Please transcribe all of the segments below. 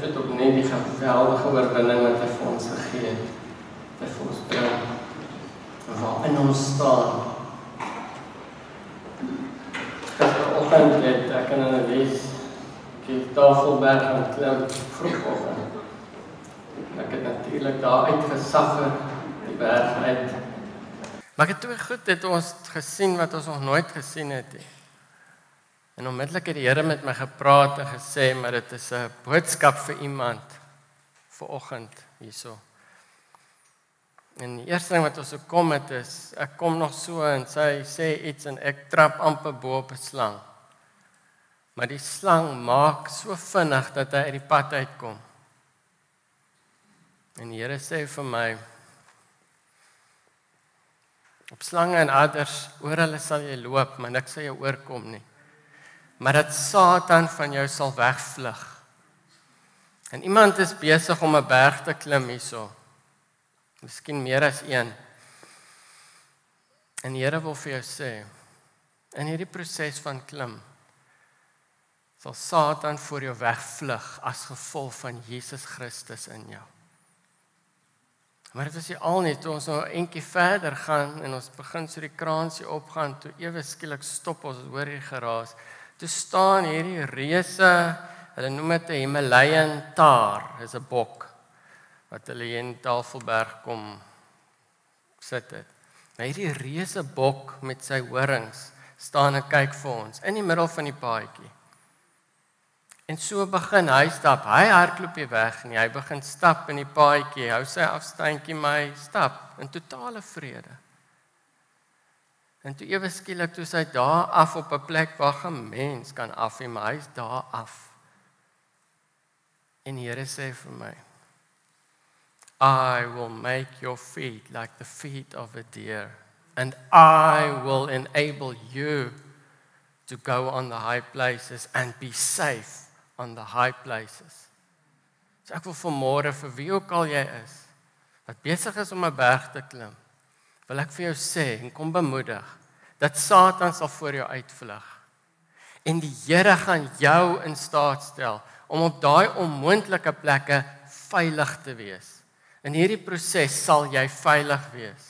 Sê dit op net die geweldige oorwinning wat hy vir ons gegee het. Dit vir ons bring. Waar in ons staan. Gisteroggend het ek in 'n les die Tafelberg aan klim vroegoggend. Ek het natuurlik daar uitgesaffer die berg uit. Maar ek het toe goed het ons gesien wat ons nog nooit gesien het nie. En onmiddellik het die Here met my gepraat en gesê maar dit is 'n boodskap vir iemand vir oggend hierso. En die eerste ding wat ons gekom het is ek kom nog so en sy sê iets en ek trap amper bo op 'n slang. Maar die slang maak so vinnig dat hy uit die pad uitkom. En die Here sê vir my op slange en adders oor hulle sal jy loop, maar niks sal jou oorkom nie. Maar dat Satan van jou sal wegvlug. En iemand is besig om 'n berg te klim hierso. Miskien meer as een. En die Here wil vir jou sê in hierdie proses van klim sal Satan voor jou wegvlug as gevolg van Jesus Christus in jou. Maar dit is nie al net toe ons nou eentjie verder gaan en ons begin so die kraansie opgaan toe ewe skielik stop ons hoor hier geraas. Toe staan hierdie reuse, hulle noem dit 'n Himalayan taar, is 'n bok wat hulle in Tafelberg kom sit het. Maar hierdie reuse bok met sy horings staan en kyk vir ons in die middel van die paadjie. En so begin hy stap. Hy hardloop nie weg nie. Hy begin stap in die paadjie. Hou sy afstandjie my stap in totale vrede. En toe ewe skielik toe sy daar af op 'n plek waar 'n mens kan af en hy is daar af. En die Here sê vir my: I will make your feet like the feet of a deer and I will enable you to go on the high places and be safe on the high places. So ek wil vanmôre vir wie ook al jy is wat besig is om 'n berg te klim, wil ek vir jou sê en kom bemoedig dat Satan sal voor jou uitvlug. En die Here gaan jou in staat stel om op daai onmoontlike plekke veilig te wees. In hierdie proses sal jy veilig wees.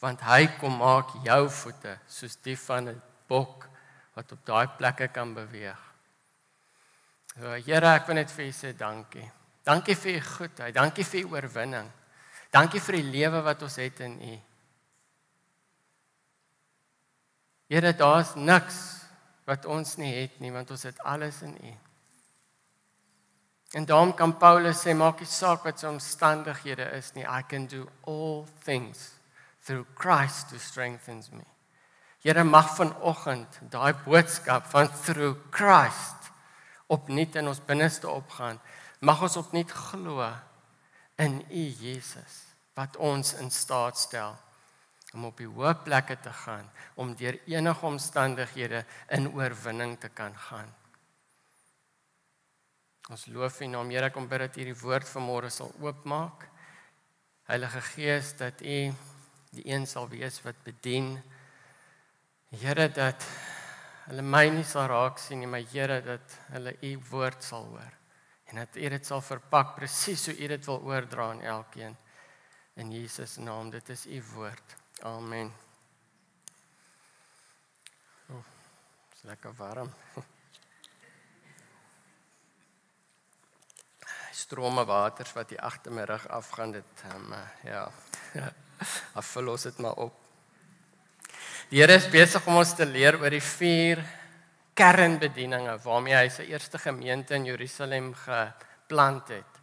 Want hy kom maak jou voete soos die van 'n bok wat op daai plekke kan beweeg. So Here, ek wil net vir U sê dankie. Dankie vir U goedheid, dankie vir U oorwinning. Dankie vir die lewe wat ons het in U. Here, daar's niks wat ons nie het nie, want ons het alles in U. En daarom kan Paulus sê maak nie saak wat se omstandighede is nie, I can do all things through Christ who strengthens me. Here mag vanoggend daai boodskap van through Christ opnuut in ons binneste opgaan. Mag ons opnuut glo in U Jesus wat ons in staat stel om op die hoë plekke te gaan, om deur enige omstandighede in oorwinning te kan gaan. Ons loof U naam, Here, kom bid dat U die woord vanmôre sal oopmaak. Heilige Gees, dat U die een sal wees wat bedien. Here, dat hulle my nie sal raak sien nie, maar Here dat hulle u woord sal hoor en dat u dit sal verpak presies hoe u dit wil oordra aan elkeen. In Jesus naam, dit is u woord. Amen. O, oh, is lekker warm. Strome waters wat hier agter my rug afgaan dit um, ja. Afvul ons dit maar op. Die Here is besig om ons te leer oor die vier kernbedieninge waarmee hy sy eerste gemeente in Jerusalem geplant het.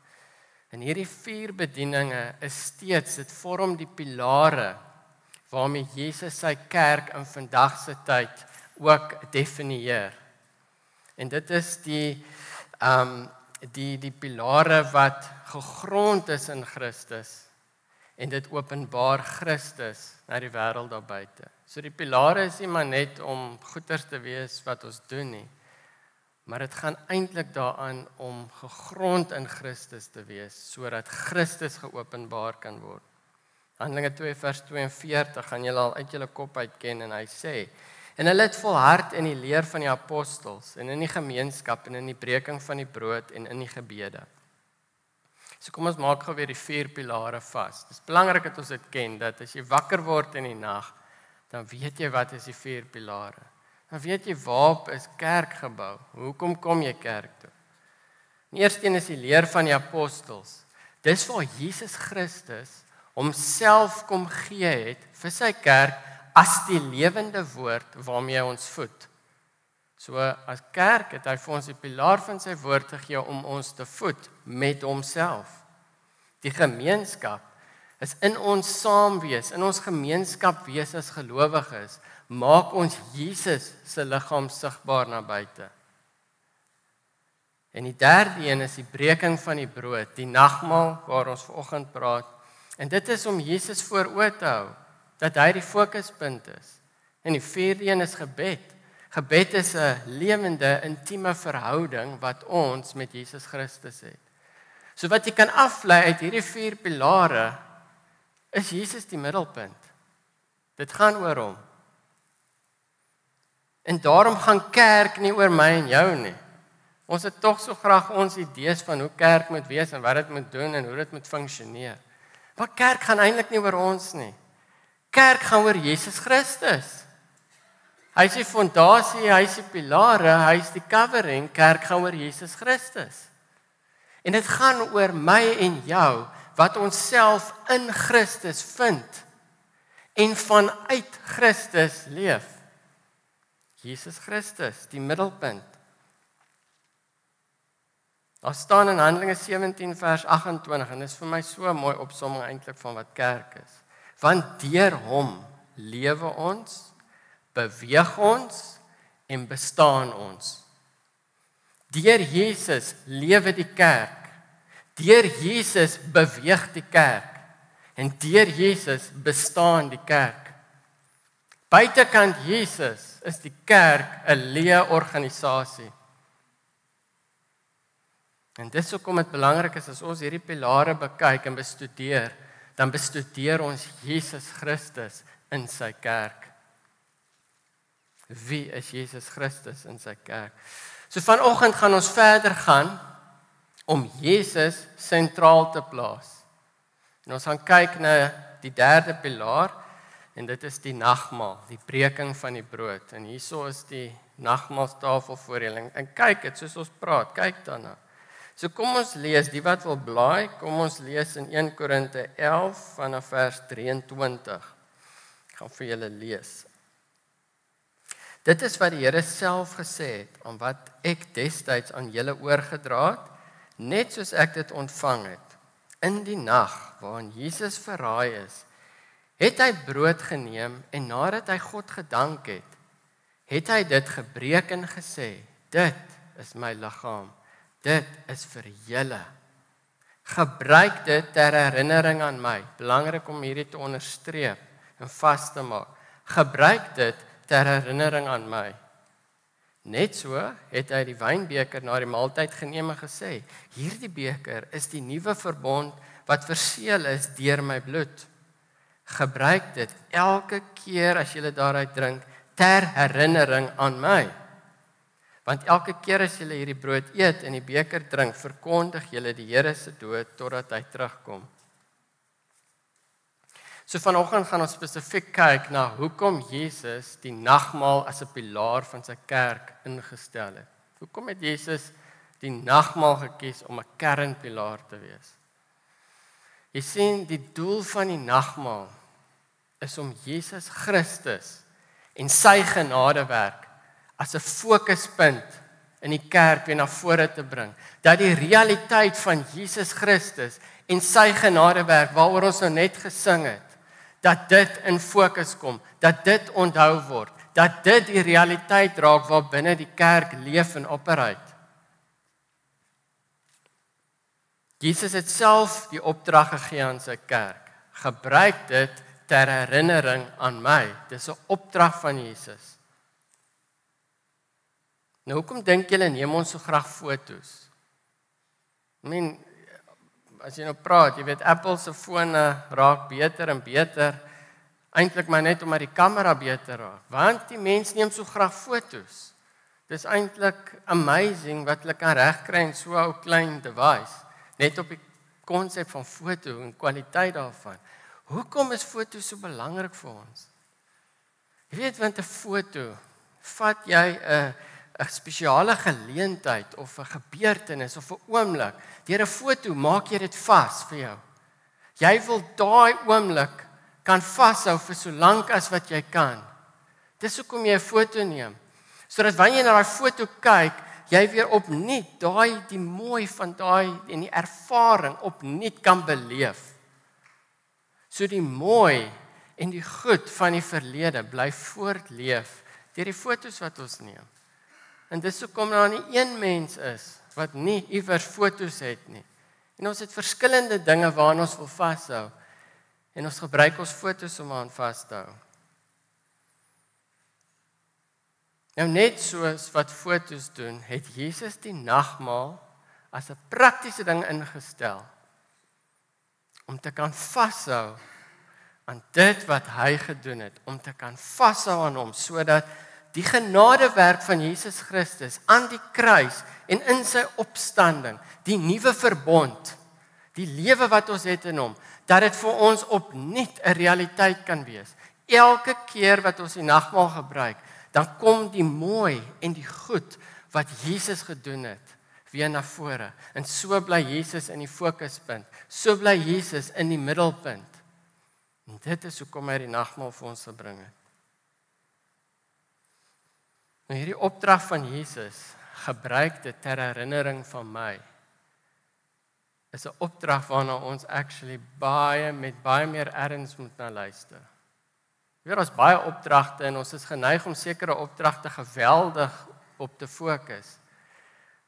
En hierdie vier bedieninge is steeds dit vorm die pilare waarmee Jesus sy kerk in vandag se tyd ook definieer. En dit is die ehm um, die die pilare wat gegrond is in Christus en dit openbaar Christus na die wêreld daar buite. So die pilare is nie maar net om goeders te wees wat ons doen nie, Maar dit gaan eintlik daaraan om gegrond in Christus te wees sodat Christus geopenbaar kan word. Handelinge 2 vers 42 gaan julle al uit julle kop uit ken en hy sê en hulle het volhard in die leer van die apostels en in die gemeenskap en in die breking van die brood en in die gebede. So kom ons maak gou weer die vier pilare vas. Dit is belangrik dat ons dit ken dat as jy wakker word in die nag, dan weet jy wat is die vier pilare. Dan weet jy waar is kerk gebou? Hoekom kom jy kerk toe? Die eerste een is die leer van die apostels. Dis waar Jesus Christus homself kom gee het vir sy kerk as die lewende woord waarmee hy ons voed. So as kerk het hy vir ons die pilaar van sy woord gegee om ons te voed met homself. Die gemeenskap is in ons saam wees, in ons gemeenskap wees as gelowiges maak ons Jesus se liggaam sigbaar na buite. En die derde een is die breking van die brood, die nagmaal waar ons vanoggend praat. En dit is om Jesus voor oë te hou dat hy die fokuspunt is. En die vierde een is gebed. Gebed is 'n lewende, intieme verhouding wat ons met Jesus Christus het. So wat jy kan aflei uit hierdie vier pilare is Jesus die middelpunt. Dit gaan oor hom. En daarom gaan kerk nie oor my en jou nie. Ons het tog so graag ons idees van hoe kerk moet wees en wat dit moet doen en hoe dit moet funksioneer. Maar kerk gaan eintlik nie oor ons nie. Kerk gaan oor Jesus Christus. Hy is die fondasie, hy is die pilare, hy is die covering. Kerk gaan oor Jesus Christus. En dit gaan oor my en jou wat ons self in Christus vind en vanuit Christus leef. Jesus Christus, die middelpunt. Daar staan in Handelinge 17 vers 28 en dit is vir my so 'n mooi opsomming eintlik van wat kerk is. Want deur hom lewe ons, beweeg ons en bestaan ons. Deur Jesus lewe die kerk. Deur Jesus beweeg die kerk en deur Jesus bestaan die kerk. Buitekant Jesus is die kerk 'n leë organisasie. En dis hoekom dit belangrik is as ons hierdie pilare bekyk en bestudeer, dan bestudeer ons Jesus Christus in sy kerk. Wie is Jesus Christus in sy kerk? So vanoggend gaan ons verder gaan om Jesus sentraal te plaas. En ons gaan kyk na die derde pilaar en dit is die nagmaal, die breking van die brood. En hierso is die nagmaaltafel voor julle. En kyk dit soos ons praat, kyk daarna. So kom ons lees, die wat wil blaai, kom ons lees in 1 Korinte 11 vanaf vers 23. Ek gaan vir julle lees. Dit is wat die Here self gesê het om wat ek destyds aan julle oorgedra het, net soos ek dit ontvang het. In die nag waarin Jesus verraai is, het hy brood geneem en nadat hy God gedank het, het hy dit gebreek en gesê: "Dit is my liggaam. Dit is vir julle. Gebruik dit ter herinnering aan my." Belangrik om hierdie te onderstreep en vas te maak. Gebruik dit ter herinnering aan my. Net so het hy die wynbeker na die maaltyd geneem en gesê: "Hierdie beker is die nuwe verbond wat verseël is deur my bloed." gebruik dit elke keer as jy daaruit drink ter herinnering aan my. Want elke keer as jy hierdie brood eet en die beker drink, verkondig jy die Here se dood totdat hy terugkom. So vanoggend gaan ons spesifiek kyk na hoekom Jesus die nagmaal as 'n pilaar van sy kerk ingestel het. Hoekom het Jesus die nagmaal gekies om 'n kernpilaar te wees? Jy sien die doel van die nagmaal is om Jesus Christus en sy genadewerk as 'n fokuspunt in die kerk weer na vore te bring. Dat die realiteit van Jesus Christus en sy genadewerk waaroor ons nou net gesing het, dat dit in fokus kom, dat dit onthou word, dat dit die realiteit raak waar binne die kerk leef en opereer. Jesus het self die opdrag gegee aan sy kerk. Gebruik dit ter herinnering aan my. Dis 'n opdrag van Jesus. Nou hoekom dink julle neem ons so graag fotos? I mean as jy nou praat, jy weet Apple se fone raak beter en beter eintlik maar net omdat die kamera beter raak. Want die mens neem so graag fotos. Dis eintlik amazing wat hulle kan regkry in so 'n ou klein device net op die konsep van foto en kwaliteit daarvan. Hoekom is foto so belangrik vir ons? Jy weet want 'n foto vat jy 'n 'n spesiale geleentheid of 'n gebeurtenis of 'n oomblik. Deur 'n foto maak jy dit vas vir jou. Jy wil daai oomblik kan vashou vir so lank as wat jy kan. Dis hoekom jy 'n foto neem. Sodat wanneer jy na daai foto kyk, jy weer opnuut daai die mooi van daai en die ervaring opnuut kan beleef. So die mooi en die goed van die verlede bly voortleef deur die fotos wat ons neem. En dis hoekom daar nie een mens is wat nie iewers fotos het nie. En ons het verskillende dinge waaraan ons wil vashou. En ons gebruik ons fotos om aan vas te hou. Nou net soos wat fotos doen, het Jesus die nagmaal as 'n praktiese ding ingestel om te kan vashou aan dit wat hy gedoen het, om te kan vashou aan hom sodat die genadewerk van Jesus Christus aan die kruis en in sy opstanding, die nuwe verbond, die lewe wat ons het in hom, dat dit vir ons opnuut 'n realiteit kan wees. Elke keer wat ons die nagmaal gebruik, dan kom die mooi en die goed wat Jesus gedoen het weer na vore. En so bly Jesus in die fokuspunt. So bly Jesus in die middelpunt. En dit is hoekom hy die nagmaal vir ons gebring het. Nou hierdie opdrag van Jesus, gebruik dit ter herinnering van my. Is 'n opdrag waarna ons actually baie met baie meer erns moet na luister. Weer ons baie opdragte en ons is geneig om sekere opdragte geweldig op te fokus.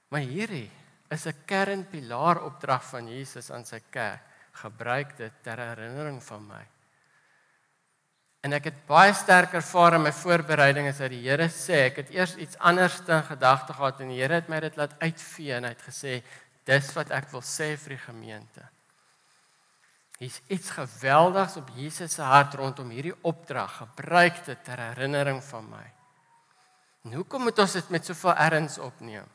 Maar hierdie is 'n kernpilaar opdrag van Jesus aan sy kerk. Gebruik dit ter herinnering van my. En ek het baie sterk ervaar in my voorbereiding as dat die Here sê, ek het eers iets anders in gedagte gehad en die Here het my dit laat uitvee en hy het gesê dis wat ek wil sê vir die gemeente. Hier's iets geweldigs op Jesus se hart rondom hierdie opdrag. Gebruik dit ter herinnering van my. En hoekom moet ons dit met soveel erns opneem?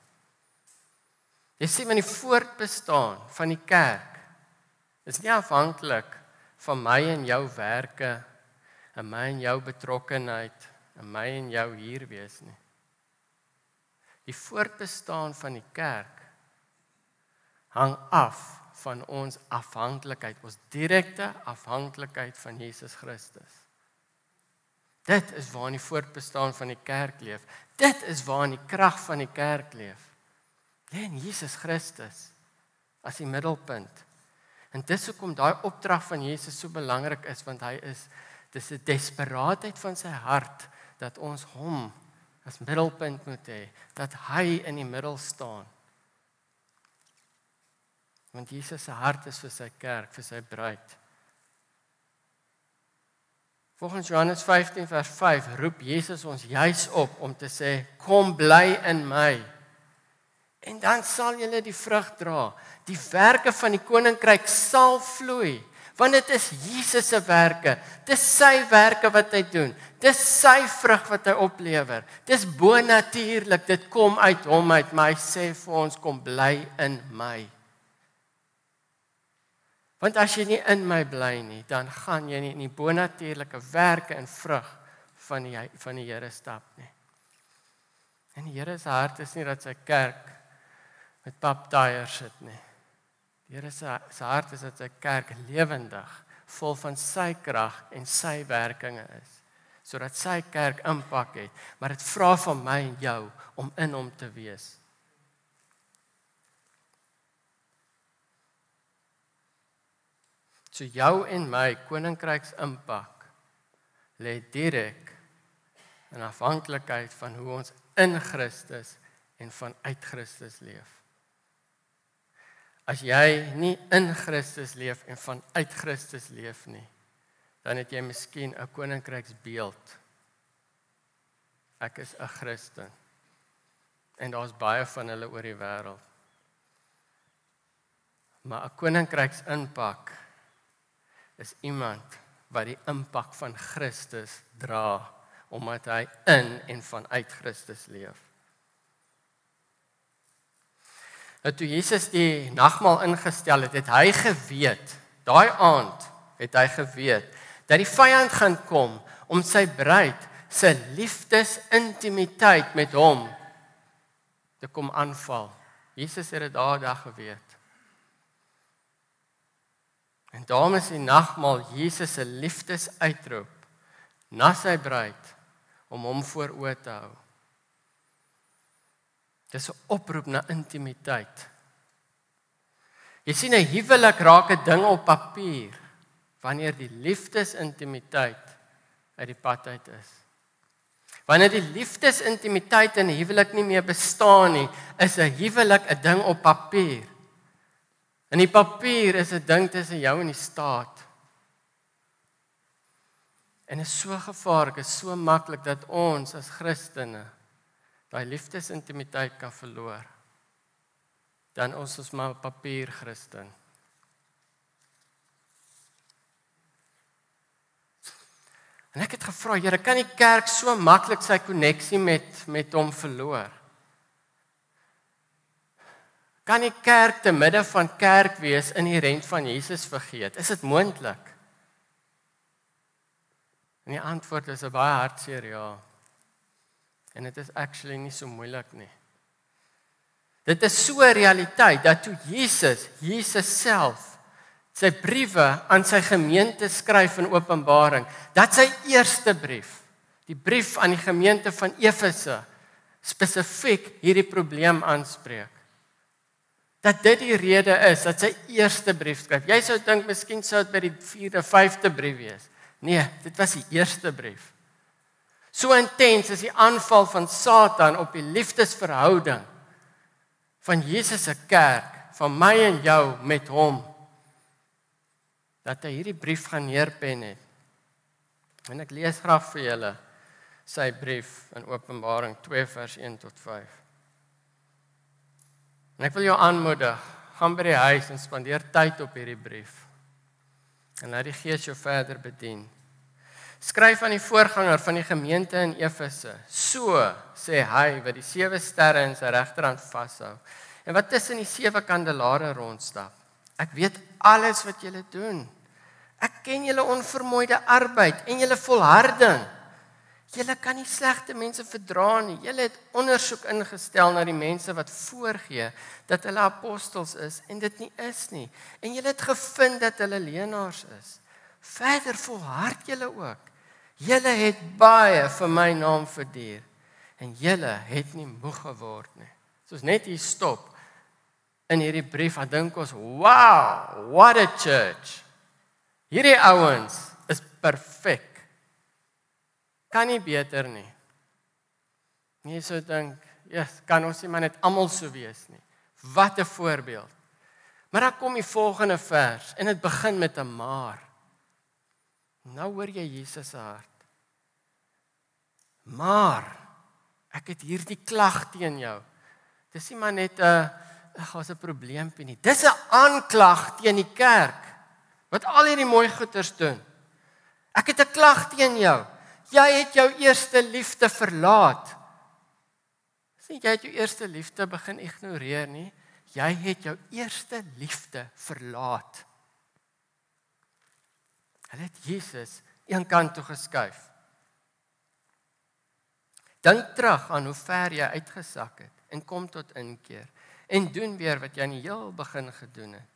Jy sien, my voortbestaan van die kerk is nie afhanklik van my en jou werke in my en jou betrokkenheid in my en jou hier wees nie. Die voortbestaan van die kerk hang af van ons afhanklikheid, ons direkte afhanklikheid van Jesus Christus. Dit is waar die voortbestaan van die kerk leef. Dit is waar die krag van die kerk leef. Lê in Jesus Christus as die middelpunt. En dis hoekom daai opdrag van Jesus so belangrik is want hy is Dis 'n desperaatheid van sy hart dat ons hom as middelpunt moet hê, dat hy in die middel staan. Want Jesus se hart is vir sy kerk, vir sy bruid. Volgens Johannes 15 vers 5 roep Jesus ons juis op om te sê kom bly in my. En dan sal julle die vrug dra. Die werke van die koninkryk sal vloei want dit is Jesus se werke. Dis sy werke wat hy doen. Dis sy vrug wat hy oplewer. Dis bonatuurlik. Dit kom uit hom uit. Maar hy sê vir ons kom bly in my. Want as jy nie in my bly nie, dan gaan jy nie in die bonatuurlike werke en vrug van die van die Here stap nie. En die Here se hart is nie dat sy kerk met paptaiers sit nie. Here se se hart is dat sy kerk lewendig, vol van sy krag en sy werkinge is, sodat sy kerk impak het, maar dit vra van my en jou om in hom te wees. So jou en my koninkryks impak lê direk in afhanklikheid van hoe ons in Christus en vanuit Christus leef. As jy nie in Christus leef en vanuit Christus leef nie, dan het jy miskien 'n koninkryksbeeld. Ek is 'n Christen. En daar's baie van hulle oor die wêreld. Maar 'n koninkryks impak is iemand wat die impak van Christus dra omdat hy in en vanuit Christus leef. Nou toe Jesus die nagmaal ingestel het, het hy geweet, daai aand het hy geweet dat die vyand gaan kom om sy bruid se liefdesintimiteit met hom te kom aanval. Jesus het dit daardie geweet. En daarom is die nagmaal Jesus se liefdesuitroep na sy bruid om hom voor oë te hou. Dis 'n oproep na intimiteit. Jy sien 'n huwelik raak 'n ding op papier wanneer die liefdesintimiteit uit die pad uit is. Wanneer die liefdesintimiteit in 'n huwelik nie meer bestaan nie, is 'n huwelik 'n ding op papier. In die papier is 'n ding tussen jou en die staat. En is so gevaarlik, is so maklik dat ons as Christene daai liefdesintimiteit kan verloor. Dan ons is maar papier Christen. En ek het gevra, Here, kan die kerk so maklik sy koneksie met met hom verloor? Kan die kerk te midde van kerk wees in die rent van Jesus vergeet? Is dit moontlik? En die antwoord is 'n baie hartseer ja. En dit is actually nie so moeilik nie. Dit is so 'n realiteit dat toe Jesus, Jesus self sy briewe aan sy gemeente skryf in Openbaring, dat sy eerste brief, die brief aan die gemeente van Efese spesifiek hierdie probleem aanspreek dat dit die rede is dat sy eerste brief skryf. Jy sou dink miskien sou dit by die 4de, 5de brief wees. Nee, dit was die eerste brief. So intens is die aanval van Satan op die liefdesverhouding van Jesus se kerk, van my en jou met hom dat hy hierdie brief gaan neerpen het. En ek lees graag vir julle sy brief in Openbaring 2 vers 1 tot 5. En ek wil jou aanmoedig, gaan by die huis en spandeer tyd op hierdie brief. En laat die Gees jou verder bedien. Skryf aan die voorganger van die gemeente in Efese. So sê hy wat die sewe sterre in sy regterhand vashou en wat tussen die sewe kandelaare rondstap. Ek weet alles wat julle doen. Ek ken julle onvermoeide arbeid en julle volharding. Julle kan nie slegte mense verdra nie. Julle het ondersoek ingestel na die mense wat voorgee dat hulle apostels is en dit nie is nie. En julle het gevind dat hulle leenaars is. Verder volhard julle ook. Julle het baie vir my naam verduur en julle het nie moeg geword nie. Soos net hier stop in hierdie brief, dan dink ons, "Wow, what a church." Hierdie ouens is perfek kan nie beter nie. Nie so dink, ja, yes, kan ons nie maar net almal so wees nie. Wat 'n voorbeeld. Maar dan kom die volgende vers en dit begin met 'n maar. Nou hoor jy Jesus se hart. Maar ek het hierdie klag teen jou. Dis nie maar net 'n ag, ons 'n probleempie nie. Dis 'n aanklag teen die kerk wat al hierdie mooi goeders doen. Ek het 'n klag teen jou jy het jou eerste liefde verlaat. Sien jy het jou eerste liefde begin ignoreer nie? Jy het jou eerste liefde verlaat. Hulle het Jesus een kant toe geskuif. Dink terug aan hoe ver jy uitgesak het en kom tot inkeer en doen weer wat jy aan die heel begin gedoen het.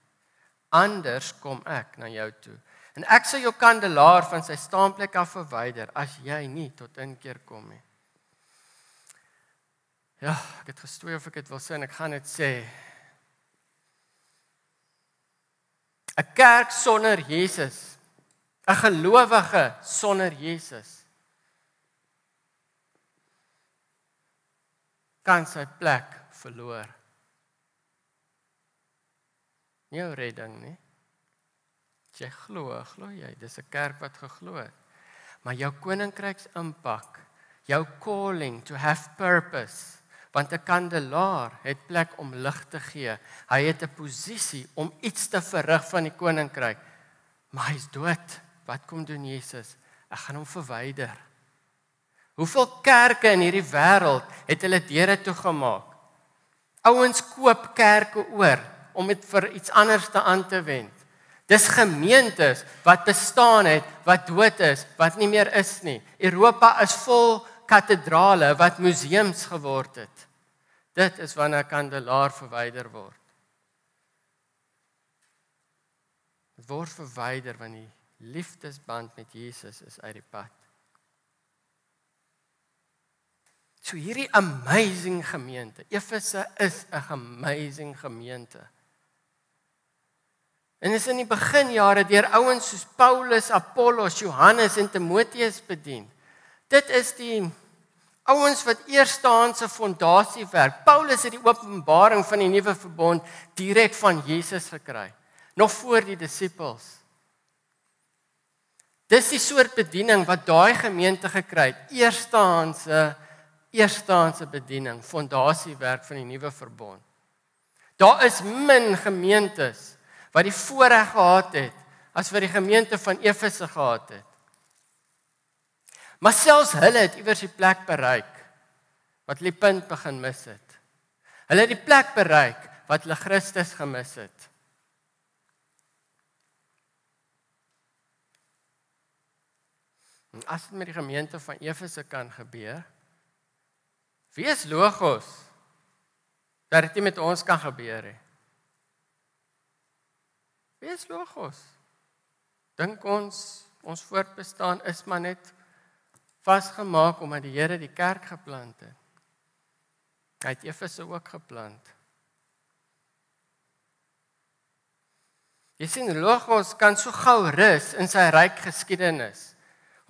Anders kom ek na jou toe En ek sal jou kandelaar van sy staanplek af verwyder as jy nie tot inkeer kom nie. Ja, ek het gestoei of ek dit wil sê en ek gaan dit sê. 'n Kerk sonder Jesus, 'n gelowige sonder Jesus kan sy plek verloor. Nie redding nie. Jy glo, glo jy, dis 'n kerk wat geglo het. Maar jou koninkryks impak, jou calling to have purpose want 'n kandelaar het plek om lig te gee. Hy het 'n posisie om iets te verrig van die koninkryk. Maar hy's dood. Wat kom doen Jesus? Ek gaan hom verwyder. Hoeveel kerke in hierdie wêreld het hulle deure toegemaak? Ouens koop kerke oor om dit vir iets anders te aan te wend. Dis gemeentes wat bestaan het, wat dood is, wat nie meer is nie. Europa is vol katedrale wat museums geword het. Dit is wanneer 'n kandelaar verwyder word. Dit word verwyder wanneer die liefdesband met Jesus is uit die pad. So hierdie amazing gemeente. Efese is 'n amazing gemeente. En dis in die beginjare deur ouens soos Paulus, Apollos, Johannes en Timoteus bedien. Dit is die ouens wat eerstehandse fondasie werk. Paulus het die openbaring van die nuwe verbond direk van Jesus gekry, nog voor die disippels. Dis die soort bediening wat daai gemeente gekry het, eerstehandse eerstehandse bediening, fondasiewerk van die nuwe verbond. Daar is min gemeentes wat die voorreg gehad het as wat die gemeente van Efese gehad het. Maar selfs hulle het iewers die plek bereik wat hulle punt begin mis het. Hulle het die plek bereik wat hulle Christus gemis het. En as dit met die gemeente van Efese kan gebeur, Wees logos dat dit met ons kan gebeur hè. Wees logos. Dink ons ons voortbestaan is maar net vasgemaak omdat die Here die kerk geplant het. Hy het Efese ook geplant. Jy sien logos kan so gou rus in sy ryk geskiedenis.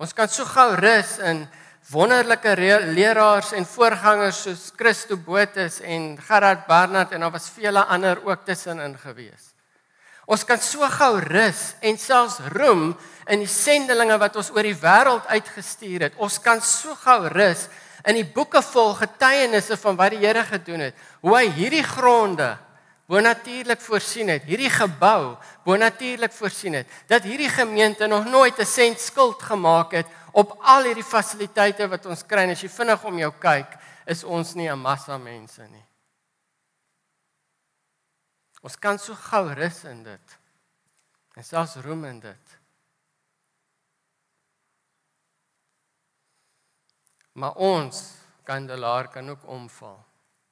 Ons kan so gou rus in wonderlike leraars en voorgangers soos Christo Botus en Gerard Barnard en daar was vele ander ook tussenin gewees. Ons kan so gou rus en selfs roem in die sendelinge wat ons oor die wêreld uitgestuur het. Ons kan so gou rus in die boeke vol getuienisse van wat die Here gedoen het. Hoe hy hierdie gronde bonatuurlik voorsien het, hierdie gebou bonatuurlik voorsien het, dat hierdie gemeente nog nooit 'n sent skuld gemaak het op al hierdie fasiliteite wat ons kry en as jy vinnig om jou kyk, is ons nie 'n massa mense nie. Ons kan so gou rus in dit. En selfs roem in dit. Maar ons kandelaar kan ook omval.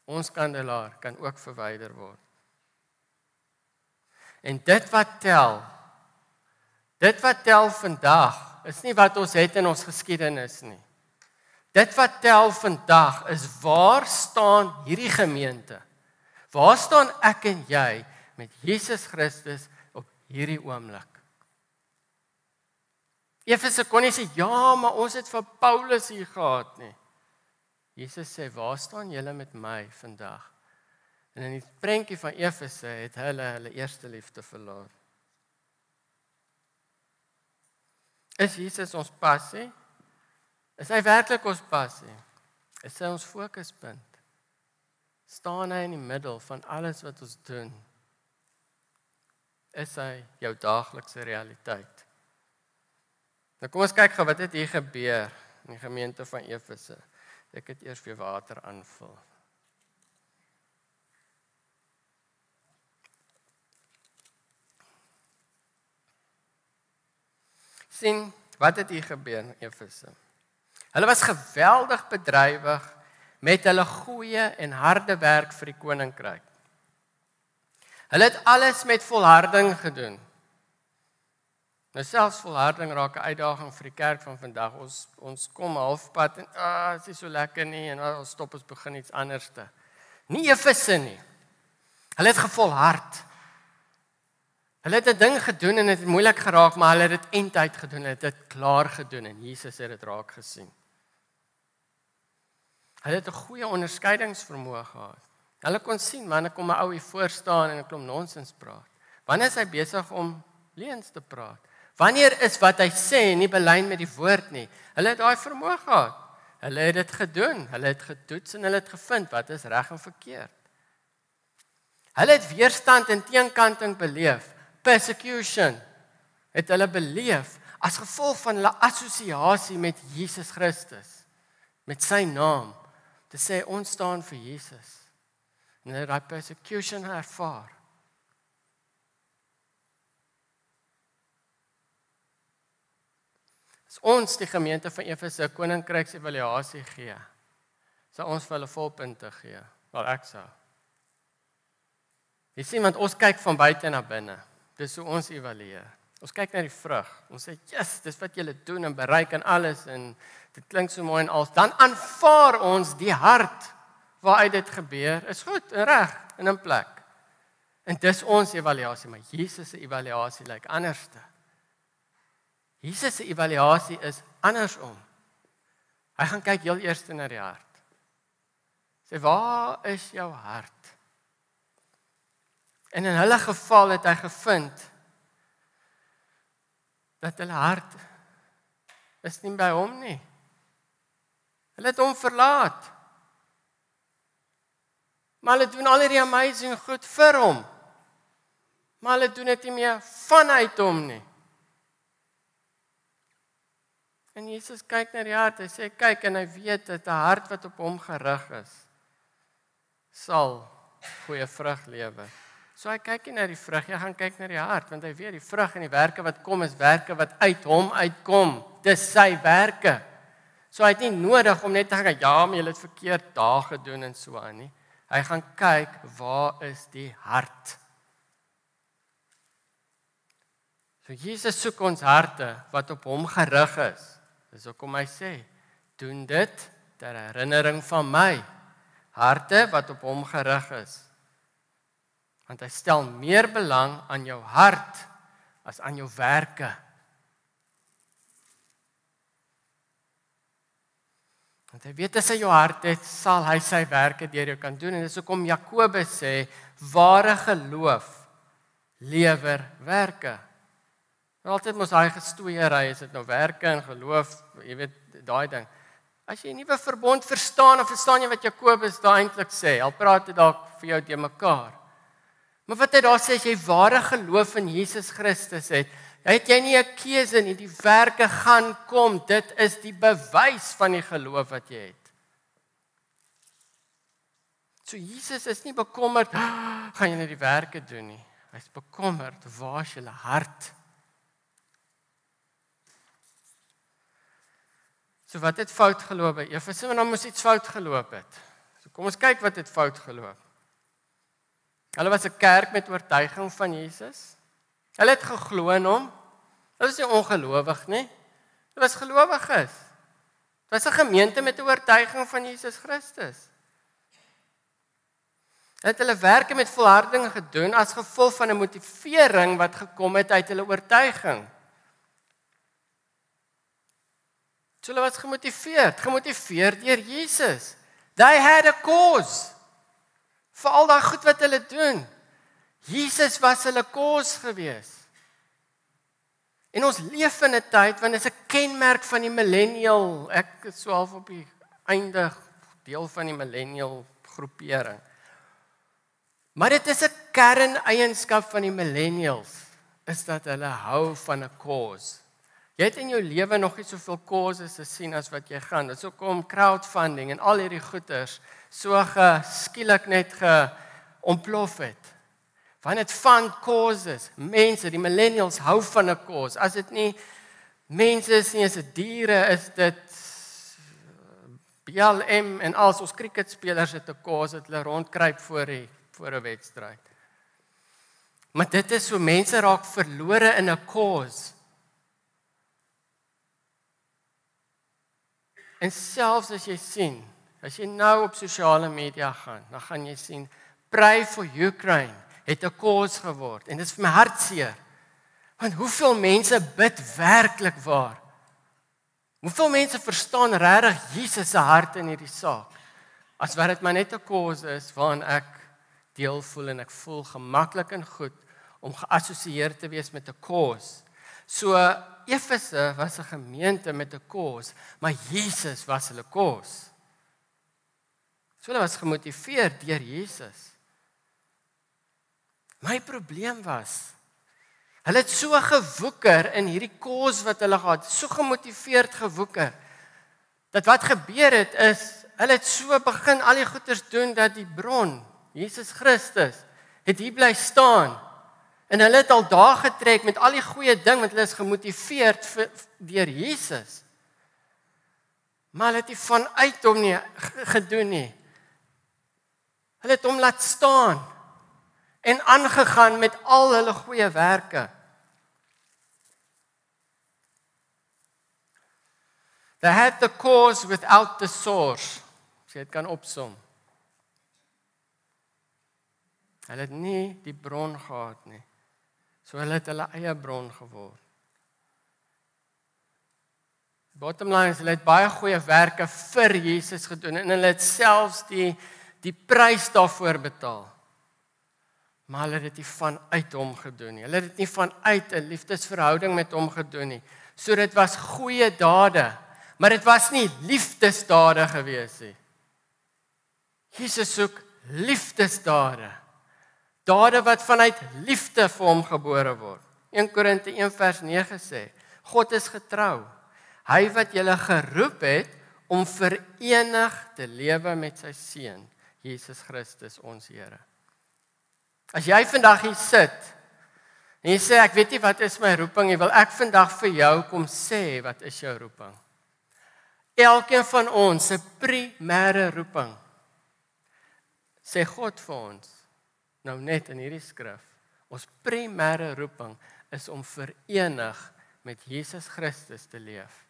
Ons kandelaar kan ook verwyder word. En dit wat tel, dit wat tel vandag is nie wat ons het in ons geskiedenis nie. Dit wat tel vandag is waar staan hierdie gemeente? Waar staan ek en jy met Jesus Christus op hierdie oomblik? Efese kon nie sê ja, maar ons het vir Paulus hier gehad nie. Jesus sê, "Waar staan julle met my vandag?" En in die prentjie van Efese het hulle hulle eerste liefde verloor. Is Jesus ons passie? Is hy werklik ons passie? Is hy ons fokuspunt? Staan hy in die middel van alles wat ons doen? Is hy jou daaglikse realiteit? Nou kom ons kyk gou wat het hier gebeur in die gemeente van Efese. Ek het eers weer water aanvul. Sien wat het hier gebeur in Efese. Hulle was geweldig bedrywig met hulle goeie en harde werk vir die koninkryk. Hulle het alles met volharding gedoen. Nou selfs volharding raak 'n uitdaging vir die kerk van vandag. Ons ons kom halfpad en ah, dit is so lekker nie en ons stop ons begin iets anderste. Nie Efese nie. Hulle het gevolhard. Hulle het 'n ding gedoen en dit het moeilik geraak, maar hulle het dit eintyd gedoen. Hulle het dit klaar gedoen en Jesus het dit raak gesien. Hulle het 'n goeie onderskeidingsvermoë gehad. Hulle kon sien wanneer kom 'n ou hier voor staan en 'n klomp nonsens praat. Wanneer is hy besig om leuns te praat? Wanneer is wat hy sê nie belyn met die woord nie? Hulle het daai vermoë gehad. Hulle het dit gedoen. Hulle het getoets en hulle het gevind wat is reg en verkeerd. Hulle het weerstand en teenkanting beleef. Persecution het hulle beleef as gevolg van hulle assosiasie met Jesus Christus, met sy naam. Te sê ons staan vir Jesus. En hulle het persecution ervaar. As ons die gemeente van Efese koninkryks evaluasie gee, sal ons vir hulle volpunte gee. Wel ek sou. Jy sien want ons kyk van buite na binne. Dis hoe ons evalueer. Ons kyk na die vrug. Ons sê, "Jesus, dis wat julle doen en bereik en alles en dit klink so mooi en al." Dan aanvaar ons die hart waaruit dit gebeur. Is goed en reg en in plek. En dis ons evaluasie, maar Jesus se evaluasie lyk anderste. Jesus se evaluasie is andersom. Hy gaan kyk heel eers na die hart. Sê waar is jou hart? En in hulle geval het hy gevind dat hulle hart is nie by hom nie. Hulle het hom verlaat. Maar hulle doen al hierdie amazing goed vir hom. Maar hulle doen dit nie meer vanuit hom nie. En Jesus kyk na die hart. Hy sê kyk en hy weet dat 'n hart wat op hom gerig is sal goeie vrug lewer. So hy kyk nie na die vrug, hy gaan kyk na die hart want hy weet die vrug en die werke wat kom is werke wat uit hom uitkom. Dis sy werke. So hy het nie nodig om net te gaan ja, maar jy het verkeerd daar gedoen en so aan nie. Hy gaan kyk waar is die hart? So Jesus soek ons harte wat op hom gerig is. Dis hoekom hy sê, doen dit ter herinnering van my harte wat op hom gerig is. Want hy stel meer belang aan jou hart as aan jou werke. Want hy weet as hy jou hart het, sal hy sy werke deur jou kan doen en dis hoekom Jakobus sê ware geloof lewer werke. Altyd mos daai gestoeiery, is dit nou werke en geloof, jy weet daai ding. As jy 'n nuwe verbond verstaan of verstaan jy wat Jakobus daai eintlik sê, al praat dit dalk vir jou te mekaar. Maar wat hy daar sê as jy ware geloof in Jesus Christus het, het jy nie 'n keuse nie, die werke gaan kom. Dit is die bewys van die geloof wat jy het. So Jesus is nie bekommerd gaan jy net die werke doen nie. Hy's bekommerd waar is jou hart? So wat het fout geloop by Efese? Want dan moes iets fout geloop het. So kom ons kyk wat het fout geloop. Hulle was 'n kerk met oortuiging van Jesus. Hulle het geglo in hom. Hulle was nie ongelowig nie. Hulle was gelowiges. Dit was 'n gemeente met 'n oortuiging van Jesus Christus. Het hulle werke met volharding gedoen as gevolg van 'n motivering wat gekom het uit hulle oortuiging. So hulle was gemotiveerd, gemotiveerd deur Jesus. They had a cause. Vir al daai goed wat hulle doen. Jesus was hulle cause gewees. En ons leef in 'n tyd wanneer is 'n kenmerk van die millennial. Ek is so half op die einde deel van die millennial groepering. Maar dit is 'n kerneienskap van die millennials is dat hulle hou van 'n cause. Jy het in jou lewe nog nie soveel causes gesien as wat jy gaan. Dit sou kom crowdfunding en al hierdie goeders so geskielik net ge ontplof het. Want dit van causes. Mense, die millennials hou van 'n cause. As dit nie mense is nie, as dit diere is, dit BLM en al ons cricketspelers het 'n cause dat hulle rondkruip voor die voor 'n wedstryd. Maar dit is so mense raak verlore in 'n cause. En selfs as jy sien, as jy nou op sosiale media gaan, dan gaan jy sien Pray for Ukraine het 'n kos geword en dit is vir my hartseer. Want hoeveel mense bid werklik waar? Hoeveel mense verstaan regtig Jesus se hart in hierdie saak? As wat dit maar net 'n kos is waaraan ek deel voel en ek voel gemaklik en goed om geassosieer te wees met 'n kos. So Efese was 'n gemeente met 'n kos, maar Jesus was hulle kos. So hulle was gemotiveer deur Jesus. My probleem was hulle het so gewoeker in hierdie kos wat hulle gehad, so gemotiveerd gewoeker. Dat wat gebeur het is hulle het so begin al die goeders doen dat die bron, Jesus Christus, het hier bly staan. En hulle het al daar getrek met al die goeie ding want hulle is gemotiveerd vir deur Jesus. Maar hulle het nie vanuit hom nie gedoen nie. Hulle het hom laat staan en aangegaan met al hulle goeie werke. They had the cause without the source. Sy het kan opsom. Hulle het nie die bron gehad nie. So hulle het hulle eie bron geword. Bottom line is hulle het baie goeie werke vir Jesus gedoen en hulle het selfs die die prys daarvoor betaal maar hulle het dit nie vanuit hom gedoen nie. Hulle het dit nie vanuit 'n liefdesverhouding met hom gedoen nie. So dit was goeie dade, maar dit was nie liefdesdade gewees nie. Jesus soek liefdesdade. Dade wat vanuit liefde vir hom gebore word. 1 Korinte 1 vers 9 sê: God is getrou. Hy wat julle geroep het om verenig te lewe met sy seun, Jesus Christus ons Here. As jy vandag hier sit en jy sê ek weet nie wat is my roeping nie, wil ek vandag vir jou kom sê wat is jou roeping? Elkeen van ons se primêre roeping sê God vir ons nou net in hierdie skrif. Ons primêre roeping is om verenig met Jesus Christus te leef.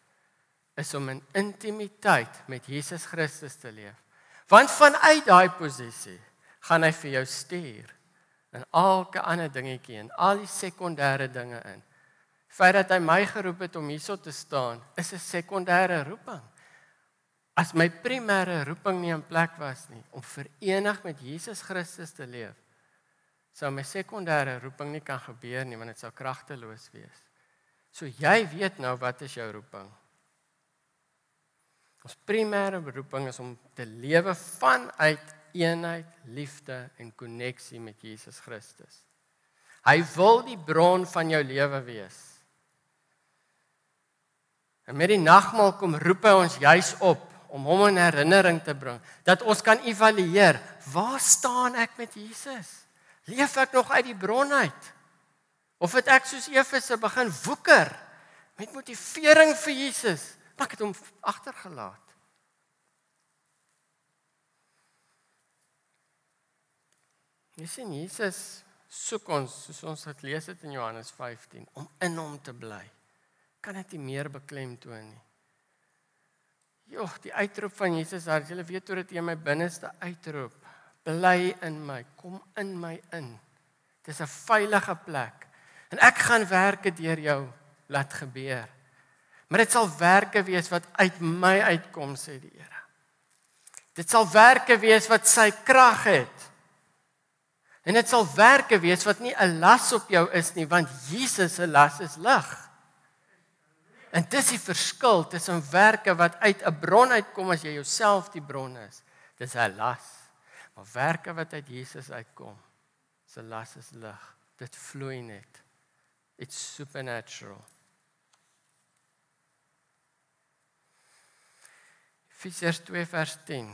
Is om in intimiteit met Jesus Christus te leef. Want vanuit daai posisie gaan hy vir jou stuur en elke ander dingetjie en al die sekondêre dinge in. Feit dat hy my geroep het om hierso te staan, is 'n sekondêre roeping. As my primêre roeping nie in plek was nie om verenig met Jesus Christus te leef, sou my sekondêre roeping nie kan gebeur nie want dit sou kragteloos wees. So jy weet nou wat is jou roeping? Ons primêre roeping is om te lewe vanuit eenheid, liefde en koneksie met Jesus Christus. Hy wil die bron van jou lewe wees. En met die nagmaal kom roep hy ons juis op om hom in herinnering te bring dat ons kan evalueer, waar staan ek met Jesus? Leef ek nog uit die bron uit? Of het ek soos Efese begin woeker met motivering vir Jesus, ek het hom agtergelaat? Jy sien Jesus soek ons soos ons het lees dit in Johannes 15 om in hom te bly. Kan dit nie meer beklemtoon nie. Jogg, die uitroep van Jesus, as jy weet hoe dit in my binneste uitroep, bly in my, kom in my in. Dis 'n veilige plek. En ek gaan werke deur jou laat gebeur. Maar dit sal werke wees wat uit my uitkom sê die Here. Dit sal werke wees wat sy krag het. En dit sal werke wees wat nie 'n las op jou is nie, want Jesus se las is lig. En dis die verskil tussen werke wat uit 'n bron uitkom as jy jouself die bron is. Dis 'n las. Maar werke wat uit Jesus uitkom, se las is lig. Dit vloei net. It's supernatural. Efesiërs 2 vers 10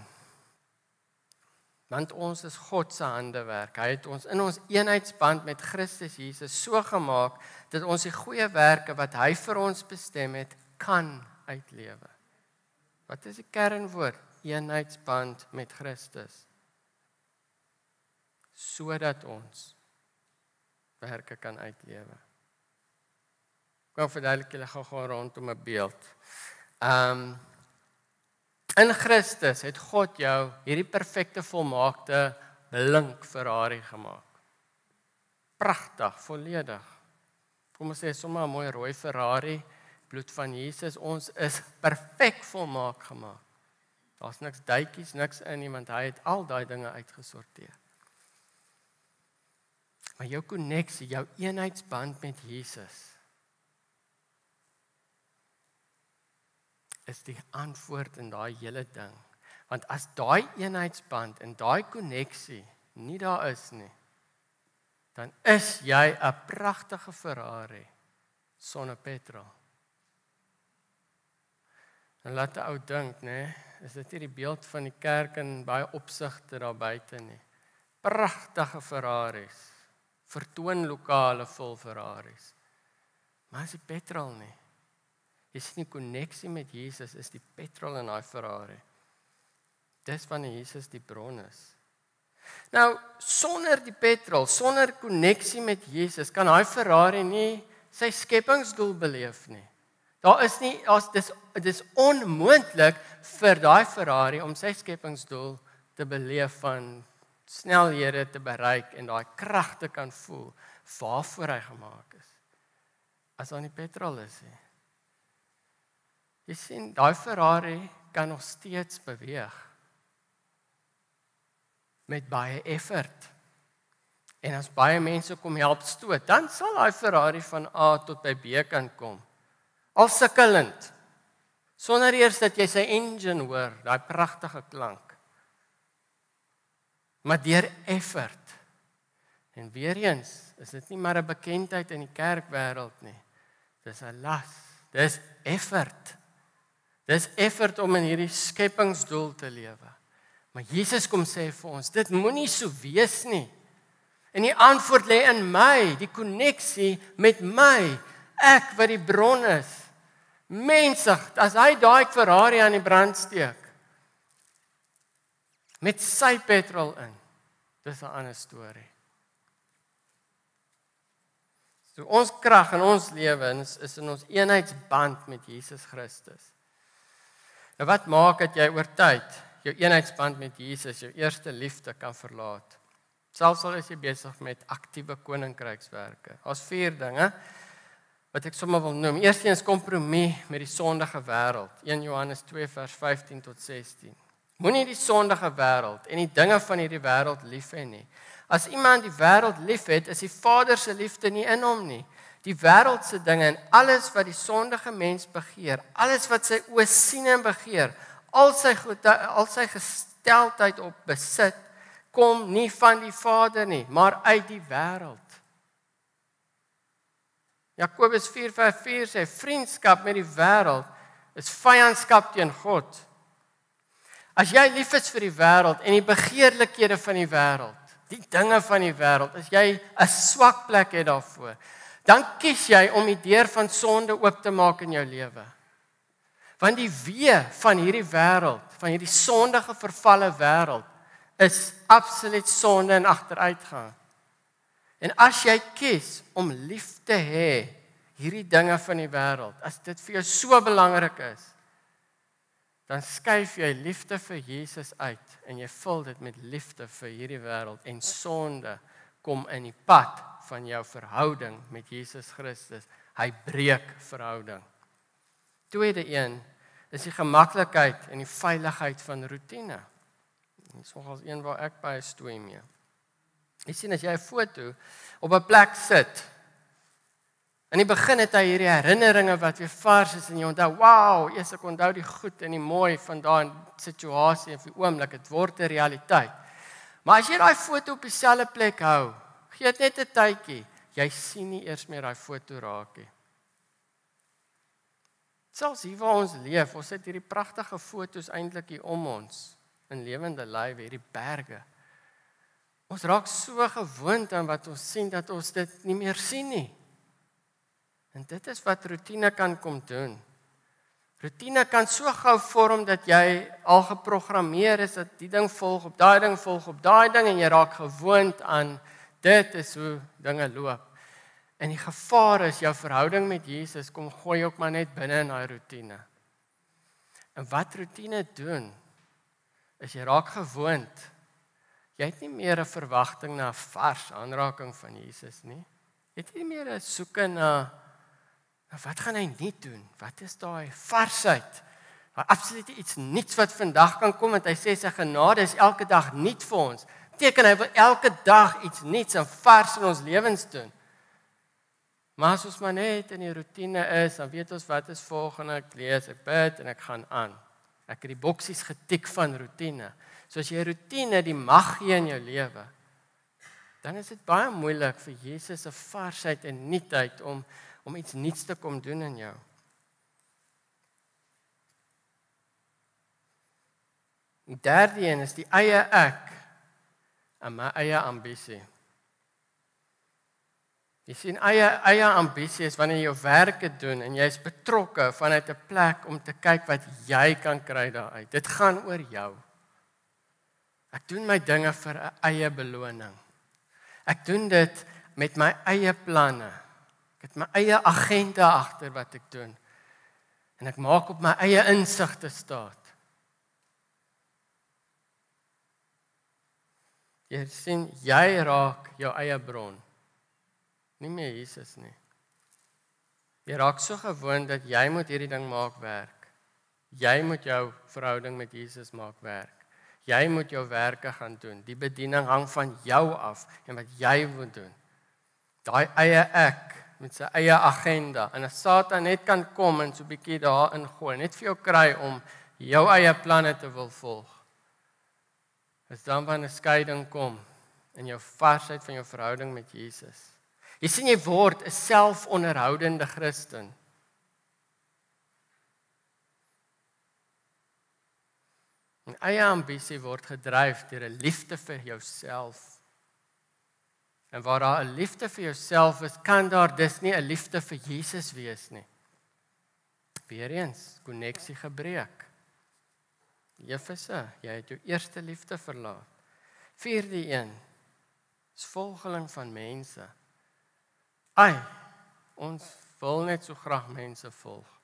want ons is God se handewerk. Hy het ons in ons eenheidsband met Christus Jesus so gemaak dat ons die goeie werke wat hy vir ons bestem het, kan uitlewe. Wat is die kernwoord? Eenheidsband met Christus. Sodat ons werke kan uitlewe. Kom verduidelik julle gou-gou rondom 'n beeld. Ehm um, In Christus het God jou hierdie perfekte volmaakte blink Ferrari gemaak. Pragtig, volledig. Kom ons sê sommer 'n mooi rooi Ferrari, bloed van Jesus, ons is perfek volmaak gemaak. Daar's niks duitjies, niks in nie want hy het al daai dinge uitgesorteer. Maar jou koneksie, jou eenheidsband met Jesus is die antwoord in daai hele ding. Want as daai eenheidsband en daai koneksie nie daar is nie, dan is jy 'n pragtige Ferrari sonder petrol. En laat ou dink, nê, is dit nie die beeld van die kerk in baie opsigte daar buite nie. Pragtige Ferraris, vertoon lokale vol Ferraris. Maar as die petrol nie. Jy sien die koneksie met Jesus is die petrol in daai Ferrari. Dis wanneer Jesus die bron is. Nou sonder die petrol, sonder koneksie met Jesus kan daai Ferrari nie sy skepingsdoel beleef nie. Daar is nie as dis dis onmoontlik vir daai Ferrari om sy skepingsdoel te beleef van snelhede te bereik en daai krag te kan voel waarvoor hy gemaak is. As daar nie petrol is nie. Jy sien, daai Ferrari kan nog steeds beweeg met baie effort. En as baie mense kom help stoot, dan sal daai Ferrari van A tot by B kan kom. Al sukkelend. Sonder eers dat jy sy engine hoor, daai pragtige klank. Maar deur effort. En weer eens, is dit nie maar 'n bekendheid in die kerkwêreld nie. Dis 'n las. Dis effort. Dis effort om in hierdie skepingsdoel te lewe. Maar Jesus kom sê vir ons, dit moenie so wees nie. En die antwoord lê in my, die koneksie met my, ek wat die bron is. Mense, as hy daai Ferrari aan die brand steek met sy petrol in, dis 'n ander storie. So ons krag in ons lewens is in ons eenheidsband met Jesus Christus. Nou wat maak dat jy oor tyd jou eenheidsband met Jesus, jou eerste liefde kan verlaat. Selfs al is jy besig met aktiewe koninkrykswerke. Daar's vier dinge wat ek sommer wil noem. Eerstens kompromie met die sondige wêreld. 1 Johannes 2 vers 15 tot 16. Moenie die sondige wêreld en die dinge van hierdie wêreld lief hê nie. As iemand die wêreld liefhet, is die Vader se liefde nie in hom nie. Die wêreldse dinge en alles wat die sondige mens begeer, alles wat sy oë sien en begeer, al sy al sy gesteldheid op besit kom nie van die Vader nie, maar uit die wêreld. Jakobus 4:4 sê vriendskap met die wêreld is vyandskap teen God. As jy lief is vir die wêreld en die begeerlikhede van die wêreld, die dinge van die wêreld, as jy 'n swak plek het daarvoor, dan kies jy om die deur van sonde oop te maak in jou lewe. Want die wee van hierdie wêreld, van hierdie sondige vervalle wêreld is absoluut sonde en agteruitgang. En as jy kies om lief te hê hierdie dinge van die wêreld, as dit vir jou so belangrik is, dan skuif jy liefde vir Jesus uit en jy vul dit met liefde vir hierdie wêreld en sonde kom in die pad van jou verhouding met Jesus Christus. Hy breek verhouding. Tweede een is die gemaklikheid en die veiligheid van rotine. Dit is nogals een waar ek baie stoei mee. Jy sien as jy 'n foto op 'n plek sit. In die begin het hy hierdie herinneringe wat weer vars is en jy onthou, wow, eers ek onthou die goed en die mooi van daai situasie en vir oomblik dit word 'n realiteit. Maar as jy daai foto op dieselfde plek hou, gee dit net 'n tydjie, jy sien nie eers meer daai foto raak nie. Selfs hier waar ons leef, ons het hierdie pragtige fotos eintlik hier om ons in lewende lywe, hierdie berge. Ons raak so gewoond aan wat ons sien dat ons dit nie meer sien nie. En dit is wat rotine kan kom doen. Rotine kan so gou vorm dat jy al geprogrammeer is dat die ding volg op daai ding volg op daai ding en jy raak gewoond aan dit is hoe dinge loop. En die gevaar is jou verhouding met Jesus kom gooi ook maar net binne in daai rotine. En wat rotine doen is jy raak gewoond. Jy het nie meer 'n verwagting na 'n vars aanraking van Jesus nie. Jy het nie meer 'n soeke na wat gaan hy nie doen? Wat is daai varsheid? Daar absoluut iets nuuts wat vandag kan kom want hy sê sy genade is elke dag nuut vir ons. Beteken hy wil elke dag iets nuuts en vars in ons lewens doen. Maar as ons maar net in die rotine is, dan weet ons wat is volgende, ek lees, ek bid en ek gaan aan. Ek het die boksies getik van rotine. So as jy rotine die mag gee in jou lewe, dan is dit baie moeilik vir Jesus se varsheid en nuutheid om om iets nuuts te kom doen in jou. Die derde een is die eie ek en my eie ambisie. Jy sien eie eie ambisie is wanneer jy jou werk doen en jy's betrokke vanuit 'n plek om te kyk wat jy kan kry daaruit. Dit gaan oor jou. Ek doen my dinge vir 'n eie beloning. Ek doen dit met my eie planne. Ek het my eie agenda agter wat ek doen. En ek maak op my eie insigte staat. Jy sien jy raak jou eie bron nie meer Jesus nie. Jy raak so gewoond dat jy moet hierdie ding maak werk. Jy moet jou verhouding met Jesus maak werk. Jy moet jou werke gaan doen. Die bediening hang van jou af en wat jy moet doen. Daai eie ek met sy eie agenda en as Satan net kan kom en so 'n bietjie daarin gooi, net vir jou kry om jou eie planne te wil volg. As dan wanneer 'n skeiding kom in jou varsheid van jou verhouding met Jesus. Jy sien jy word 'n selfonderhoudende Christen. En eie ambisie word gedryf deur 'n liefde vir jouself. En waar daar 'n liefde vir jouself is, kan daar dus nie 'n liefde vir Jesus wees nie. Weereens, koneksie gebreek. Efese, jy het jou eerste liefde verlaat. Vierde een is volgeling van mense. Ai, ons wil net so graag mense volg.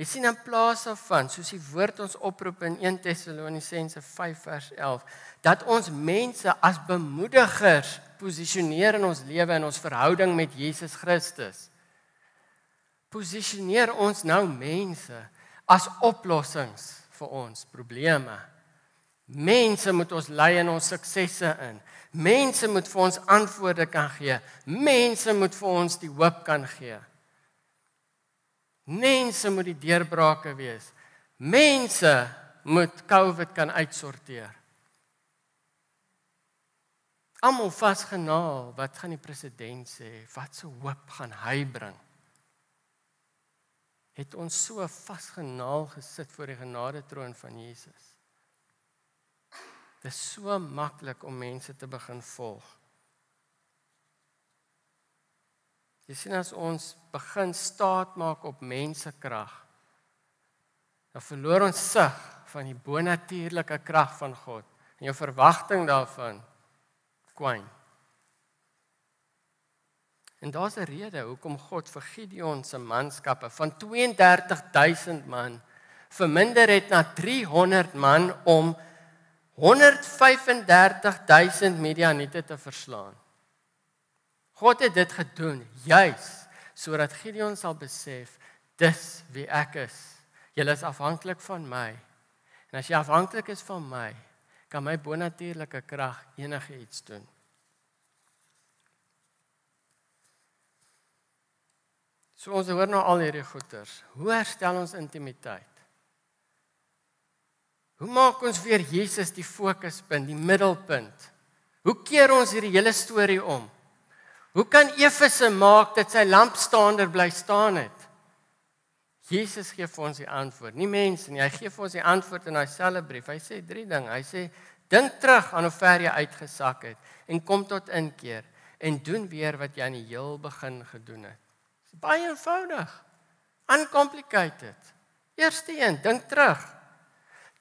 Jy sien in plaas daarvan, soos die woord ons oproep in 1 Tessalonisense 5 vers 11, dat ons mense as bemoedigers posisioneer in ons lewe en ons verhouding met Jesus Christus. Posisioneer ons nou mense as oplossings vir ons probleme. Mense moet ons lei in ons suksesse in. Mense moet vir ons antwoorde kan gee. Mense moet vir ons die hoop kan gee. Mense moet die deurbrake wees. Mense moet COVID kan uitsorteer. Almal vasgenaal, wat gaan die president sê? Wat se hoop gaan hy bring? Het ons so vasgenaal gesit voor die genade troon van Jesus. Dit is so maklik om mense te begin volg. Jy sien as ons begin staat maak op mensekrag, dan verloor ons sig van die bonatuurlike krag van God en jou verwagting daarvan kwyn. En daar's 'n rede hoekom God vir Gideon se manskappe van 32000 man verminder het na 300 man om 135000 Midianiete te verslaan. God het dit gedoen juis sodat Gideon sal besef dis wie ek is. Jy is afhanklik van my. En as jy afhanklik is van my, kan my bonatuurlike krag enigiets doen. So ons hoor nou al hierdie goeters. Hoe herstel ons intimiteit? Hoe maak ons weer Jesus die fokuspunt, die middelpunt? Hoe keer ons hierdie hele storie om? Hoe kan Efese maak dat sy lampstaander bly staan het? Jesus gee vir ons die antwoord, nie mense nie. Hy gee vir ons die antwoord in daai selfe brief. Hy sê drie dinge. Hy sê dink terug aan hoe ver jy uitgesak het en kom tot inkeer en doen weer wat jy aan die heel begin gedoen het. Dit is baie eenvoudig. Uncomplicated. Eerste een, dink terug.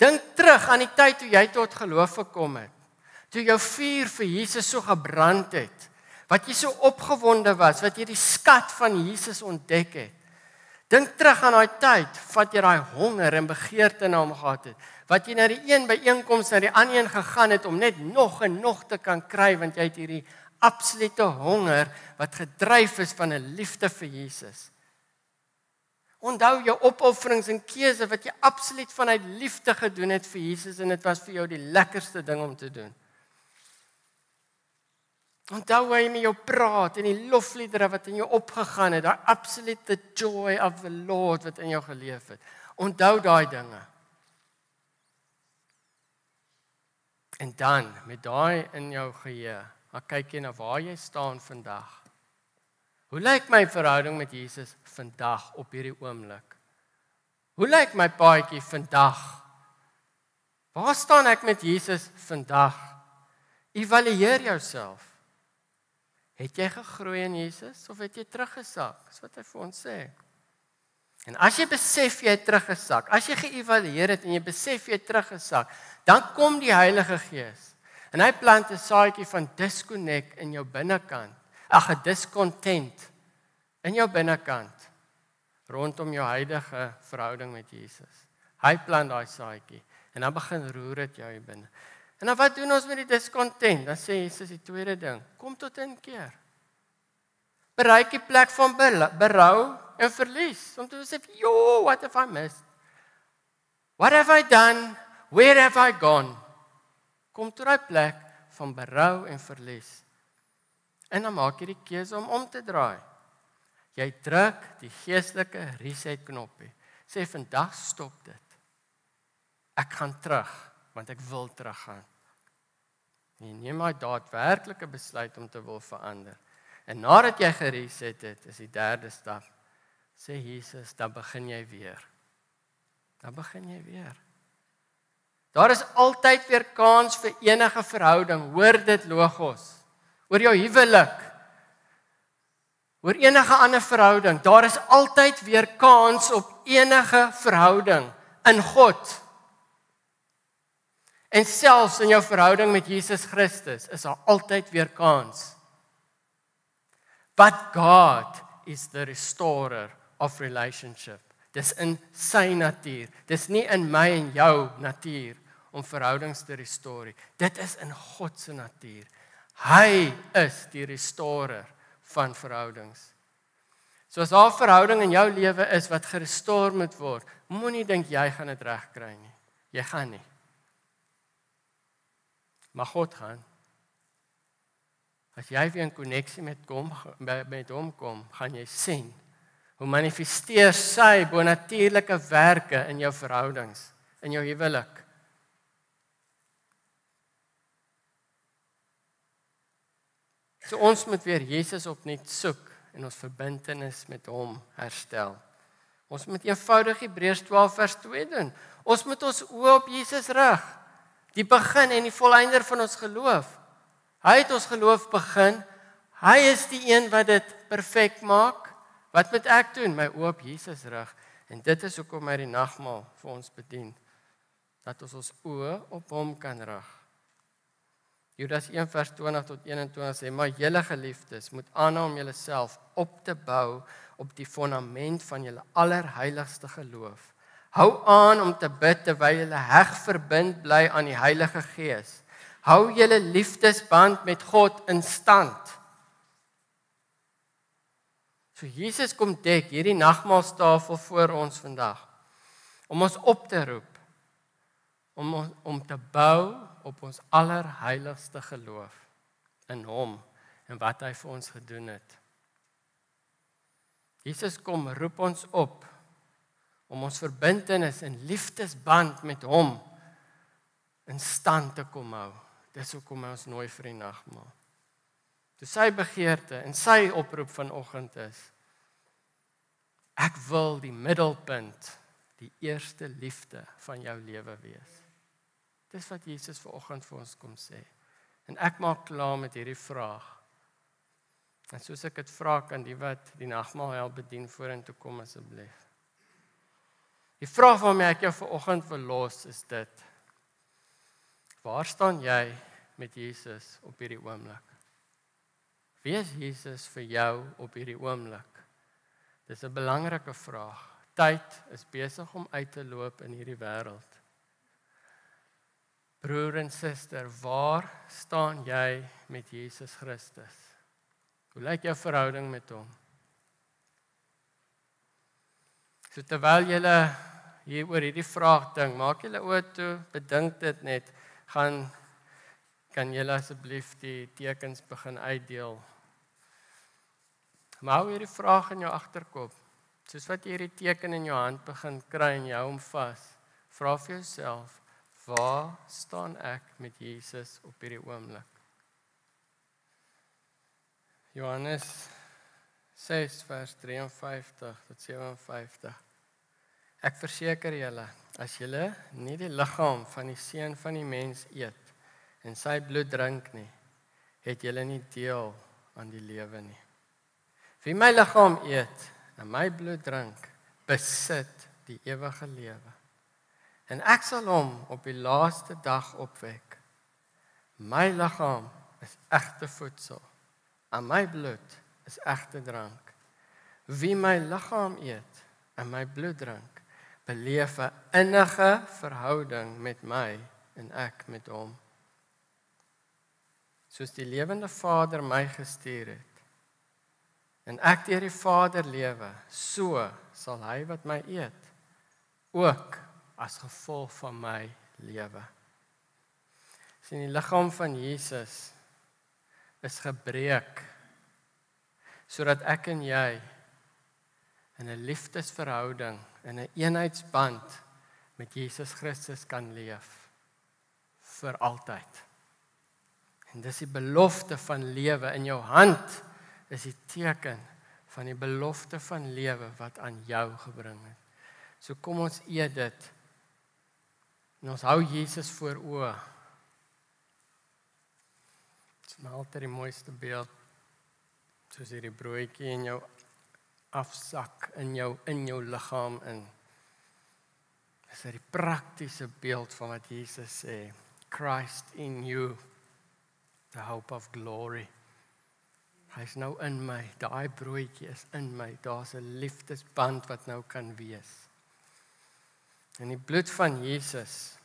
Dink terug aan die tyd toe jy tot geloof gekom het. Toe jou vuur vir Jesus so gebrand het. Wat jy so opgewonde was, wat jy die skat van Jesus ontdek het. Dink terug aan daai tyd, vat jy daai honger en begeerte na hom gehad het. Wat jy na die een byeenkoms na die ander een gegaan het om net nog en nog te kan kry want jy het hierdie absolute honger wat gedryf is van 'n liefde vir Jesus. Onthou jou opofferings en keuse wat jy absoluut vanuit liefde gedoen het vir Jesus en dit was vir jou die lekkerste ding om te doen. Onthou hoe hy met jou praat en die lofliedere wat in jou opgegaan het, daai absolute joy of the Lord wat in jou geleef het. Onthou daai dinge. En dan met daai in jou geheue, dan kyk jy na waar jy staan vandag. Hoe lyk my verhouding met Jesus vandag op hierdie oomblik? Hoe lyk my paadjie vandag? Waar staan ek met Jesus vandag? Evalueer jouself. Het jy gegroei in Jesus of het jy teruggesak? Dis wat hy vir ons sê. En as jy besef jy het teruggesak, as jy geëvalueer het en jy besef jy het teruggesak, dan kom die Heilige Gees. En hy plant 'n saadjie van disconnect in jou binnekant. Ag, 'n discontent in jou binnekant rondom jou huidige verhouding met Jesus. Hy plant daai saadjie en dan begin roer dit jou hier binne. En dan wat doen ons met die discontent? Dan sê Jesus die tweede ding, kom tot inkeer. Bereik die plek van berou en verlies om te sê, "Jo, what have I missed? What have I done? Where have I gone?" Kom tot daai plek van berou en verlies. En dan maak jy die keuse om om te draai. Jy druk die geestelike reset knoppie. Sê vandag stop dit. Ek gaan terug want ek wil teruggaan. Nee, neem maar daadwerklike besluit om te wil verander. En nadat jy gereset het, is die derde stap sê Jesus, dan begin jy weer. Dan begin jy weer. Daar is altyd weer kans vir enige verhouding. Hoor dit logos. Oor jou huwelik. Oor enige ander verhouding. Daar is altyd weer kans op enige verhouding in God. En selfs in jou verhouding met Jesus Christus is daar altyd weer kans. But God is the restorer of relationship. Dis in sy natuur. Dis nie in my en jou natuur om verhoudings te restore. Dit is in God se natuur. Hy is die restorer van verhoudings. So as daar 'n verhouding in jou lewe is wat gerestoreer moet word, moenie dink jy gaan dit regkry nie. Jy gaan nie. Maar God gaan. As jy weer in koneksie met hom met hom kom, gaan jy sien hoe manifesteer sy bonatuurlike werke in jou verhoudings, in jou huwelik. So ons moet weer Jesus opnuut soek en ons verbintenis met hom herstel. Ons moet eenvoudig Hebreërs 12 vers 2 doen. Ons moet ons oë op Jesus rig die begin en die volëinder van ons geloof. Hy het ons geloof begin. Hy is die een wat dit perfek maak. Wat moet ek doen? My oop Jesus rig. En dit is hoekom hy die nagmaal vir ons bedien. Dat ons ons oë op hom kan rig. Judas 1 vers 20 tot 21 sê: "Maar julle geliefdes, moet aanhou om julleself op te bou op die fondament van julle allerheiligste geloof." Hou aan om te bid terwyl jy heg verbind bly aan die Heilige Gees. Hou julle liefdesband met God in stand. So Jesus kom dek hierdie nagmaaltafel voor ons vandag om ons op te roep om om te bou op ons allerheiligste geloof in hom en wat hy vir ons gedoen het. Jesus kom roep ons op om ons verbintenis en liefdesband met hom in stand te kom hou. Dis hoekom ons nooi vir die nagmaal. Dis sy begeerte en sy oproep vanoggend is ek wil die middelpunt, die eerste liefde van jou lewe wees. Dis wat Jesus vanoggend vir ons kom sê. En ek maak klaar met hierdie vraag. En soos ek dit vra kan die wat die nagmaal help bedien vorentoe kom asseblief. Die vraag waarmee ek jou vanoggend wil los is dit. Waar staan jy met Jesus op hierdie oomblik? Wie is Jesus vir jou op hierdie oomblik? Dis 'n belangrike vraag. Tyd is besig om uit te loop in hierdie wêreld. Broer en suster, waar staan jy met Jesus Christus? Hoe lyk jou verhouding met hom? So terwyl jy hier oor hierdie vraag ding, maak julle oë toe, bedink dit net, gaan Kan julle asseblief die tekens begin uitdeel? Maar hou hierdie vraag in jou agterkop. Soos wat jy hierdie teken in jou hand begin kry en jou hom vas, vra vir jouself, waar staan ek met Jesus op hierdie oomblik? Johannes 6 vers 53 tot 57. Ek verseker julle, as julle nie die liggaam van die seun van die mens eet en sy bloed drink nie, het julle nie deel aan die lewe nie. Wie my liggaam eet en my bloed drink, besit die ewige lewe. En ek sal hom op die laaste dag opwek. My liggaam is egte voedsel, en my bloed is egte drank. Wie my liggaam eet en my bloed drink, beleef 'n innige verhouding met my en ek met hom soos die lewende Vader my gestuur het. En ek deur die Vader lewe, so sal hy wat my eet ook as gevolg van my lewe. Sien die liggaam van Jesus is gebreek sodat ek en jy in 'n liefdesverhouding in 'n een eenheidsband met Jesus Christus kan leef vir altyd. En dis die belofte van lewe in jou hand is die teken van die belofte van lewe wat aan jou gebring het. So kom ons eet dit. En ons hou Jesus voor oë. Dit is maar altyd die mooiste beeld. Soos hierdie broodjie in jou afsak in jou in jou liggaam in. Dis 'n praktiese beeld van wat Jesus sê. Christ in you the hope of glory. Hy's nou in my. Daai broodjie is in my. Daar's 'n liefdesband wat nou kan wees. En die bloed van Jesus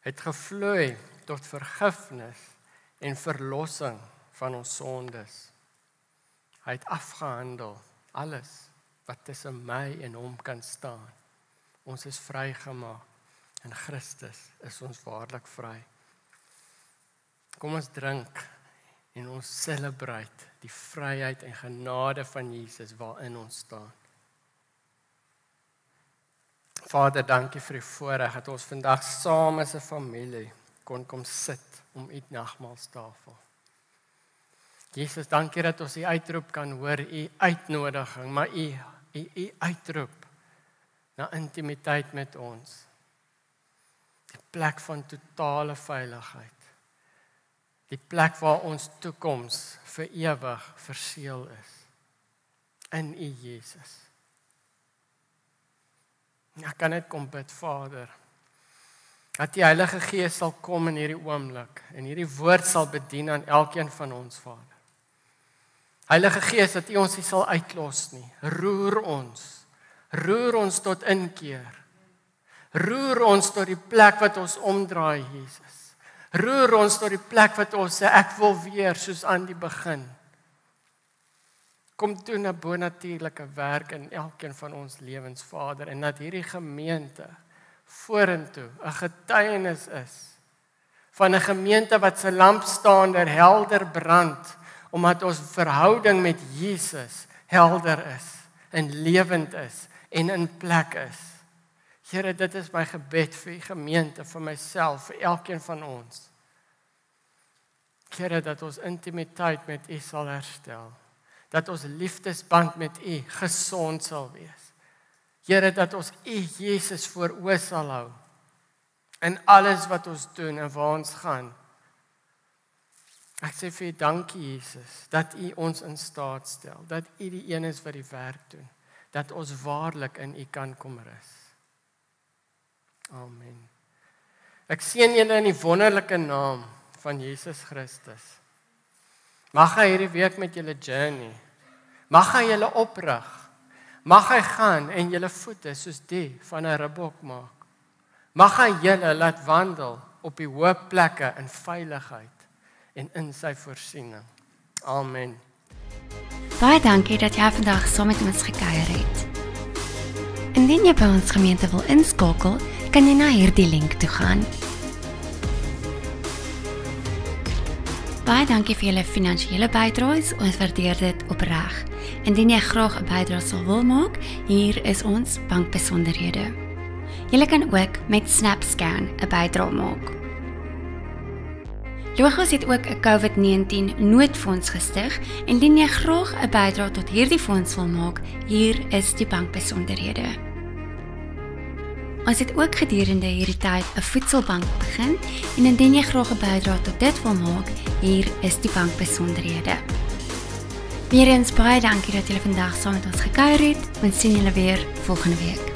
het gevloei tot vergifnis en verlossing van ons sondes. Hy het afgehandel alles wat tussen my en hom kan staan. Ons is vrygemaak. In Christus is ons waarlik vry. Kom ons drink en ons celebrate die vryheid en genade van Jesus waarin ons staan. Vader, dankie vir die voorreg dat ons vandag saam as 'n familie kon kom sit om u nagmaaltafel. Jesus, dankie dat ons u uitroep kan hoor, u uitnodiging, maar u u u uitroep na intimiteit met ons. Die plek van totale veiligheid die plek waar ons toekoms vir ewig verseël is in U Jesus. Ja, kan dit kom bid Vader. Dat die Heilige Gees sal kom in hierdie oomblik en hierdie woord sal bedien aan elkeen van ons Vader. Heilige Gees, dat U ons nie sal uitlos nie. Roer ons. Roer ons tot inkeer. Roer ons tot die plek wat ons omdraai, Jesus roer ons tot die plek wat ons sê ek wil weer soos aan die begin. Kom toe 'n bonatuurlike werk in elkeen van ons lewens, Vader, en dat hierdie gemeente vorentoe 'n getuienis is van 'n gemeente wat se lampstaander helder brand omdat ons verhouding met Jesus helder is en lewend is en in plek is. Here, dit is my gebed vir die gemeente, vir myself, vir elkeen van ons. Here, dat ons intimiteit met U sal herstel. Dat ons liefdesband met U gesond sal wees. Here, dat ons U Jesus voor oë sal hou in alles wat ons doen en waar ons gaan. Ek sê vir U dankie Jesus dat U ons in staat stel, dat U die een is wat die werk doen, dat ons waarlik in U kan kom rus. Amen. Ek seën julle in die wonderlike naam van Jesus Christus. Mag hy hierdie week met julle journey. Mag hy julle oprig. Mag hy gaan en julle voete soos die van 'n ribbok maak. Mag hy julle laat wandel op die hoë plekke in veiligheid en in sy voorsiening. Amen. Baie dankie dat jy vandag saam met ons gekuier het. Indien jy by ons gemeente wil inskakel, kan jy na hierdie link toe gaan. Baie dankie vir julle finansiële bydraes. Ons waardeer dit opreg. Indien jy graag 'n bydrae sou wil maak, hier is ons bankbesonderhede. Jy kan ook met SnapScan 'n bydrae maak. Logos het ook 'n COVID-19 noodfonds gestig en indien jy graag 'n bydrae tot hierdie fonds wil maak, hier is die bankbesonderhede. Ons het ook gedurende hierdie tyd 'n voedselbank begin en indien jy graag 'n bydrae tot dit wil maak, hier is die bankbesonderhede. Weerens baie dankie dat julle vandag saam met ons gekuier het. Ons sien julle weer volgende week.